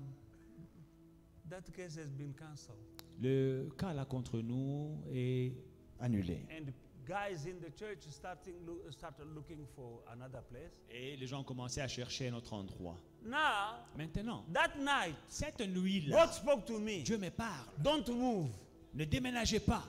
that case has been cancelled. Le cas là contre nous est annulé. And guys in the church starting loo- started looking for another place. Et les gens commençaient à chercher un autre endroit. Now, Maintenant, that night, cette nuit-là, God spoke to me. Dieu me parle. Don't move. Ne déménagez pas.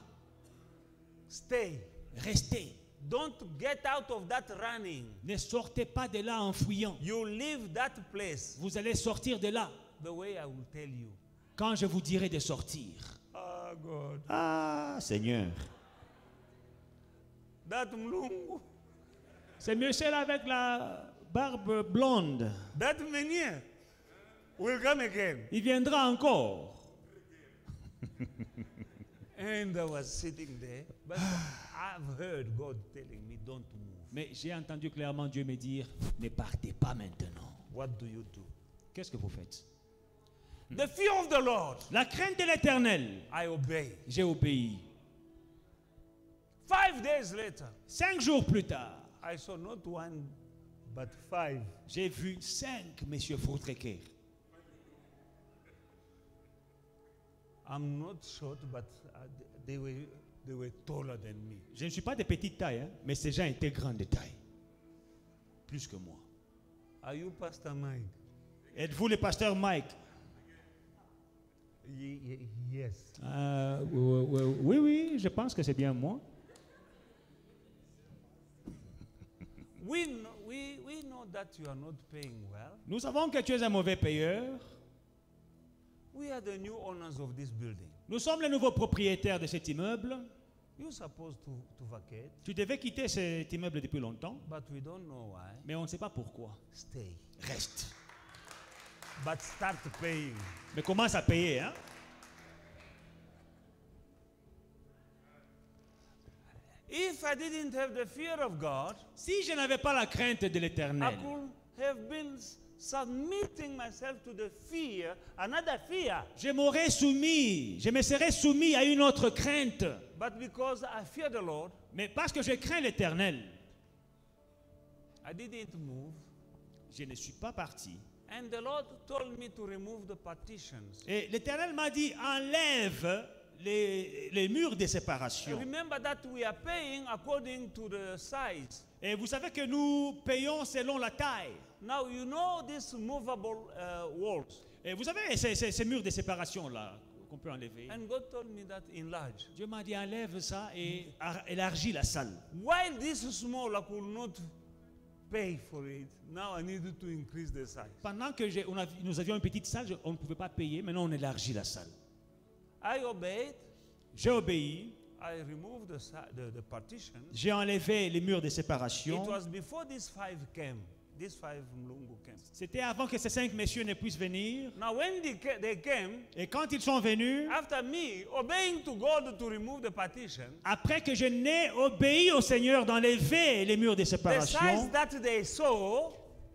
Stay. Restez. Don't get out of that running. Ne sortez pas de là en fuyant. You leave that place Vous allez sortir de là the way I will tell you. quand je vous dirai de sortir. Ah, God. Ah, Seigneur. That mlungu, C'est monsieur là avec la barbe blonde. that menier will come again. Il viendra encore. <laughs> And I was sitting there, but <sighs> I've heard God telling me, don't move. Mais j'ai entendu clairement Dieu me dire, ne partez pas maintenant. What do you do? Qu'est-ce que vous faites? The fear of the Lord, La crainte de l'éternel. I obey. J'ai obéi. Five days later, Cinq jours plus tard, I saw not one, but five. j'ai vu cinq messieurs Fautrequer. I'm not short, but uh, they were they were taller than me. Je ne suis pas de petite taille, hein, mais ces gens étaient grands de taille. Plus que moi. Are you Pastor Mike? Êtes-vous le pasteur Mike? Yes. Euh, oui, oui, je pense que c'est bien moi. <laughs> We know, we, we know that you are not paying well. Nous savons que tu es un mauvais payeur. We are the new owners of this building. Nous sommes les nouveaux propriétaires de cet immeuble. You're supposed to, to vacate, Tu devais quitter cet immeuble depuis longtemps, but we don't know why. mais on ne sait pas pourquoi. Stay. Reste. But start paying. Mais commence à payer, hein If I didn't have the fear of God, Si je n'avais pas la crainte de I l'éternel, could have been submitting myself to the fear, another fear. je m'aurais soumis, je me serais soumis à une autre crainte. But because I fear the Lord, Mais parce que je crains l'éternel, I didn't move. je ne suis pas parti. And the Lord told me to remove the partitions. Et l'éternel m'a dit, enlève les, les murs de séparation. Remember that we are paying according to the size. Et vous savez que nous payons selon la taille. Now you know these movable uh, walls. Et vous savez, ces, ces- ces murs de séparation là qu'on peut enlever. And God told me that enlarge. Dieu m'a dit, enlève ça et ar- élargis la salle. While this is small, I could not pay for it. Now I needed to increase the size. Pendant que j'ai- on a- nous avions une petite salle, je- on ne pouvait pas payer, maintenant on élargit la salle. I obeyed. J'ai obéi, I removed the, si- the, the partitions. j'ai enlevé les murs de It séparation. was before these five came. These five Mlungu came. C'était avant que ces cinq messieurs ne puissent venir. Now, when they, ca- they came, Et quand ils sont venus, after me obeying to God to remove the partition, après que je n'ai obéi au Seigneur d'enlever les murs de the size séparation, that they saw,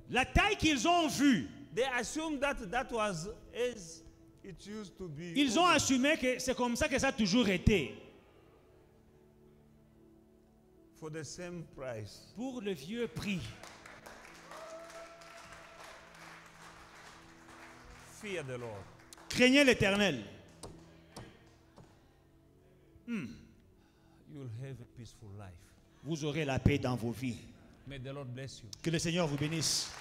la taille qu'ils ont vue, they assumed that that was as it used to be. ils ont assumé que c'est comme ça que ça a toujours été. for the same price. Pour le vieux prix. Fear the Lord. Craignez l'Éternel. You'll have a peaceful life. Vous aurez la paix dans vos vies. May the Lord bless you. Que le Seigneur vous bénisse.